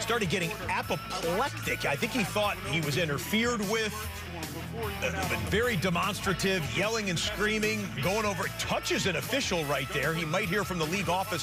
started getting apoplectic. I think he thought he was interfered with. Uh, very demonstrative, yelling and screaming, going over, touches an official right there. He might hear from the league office.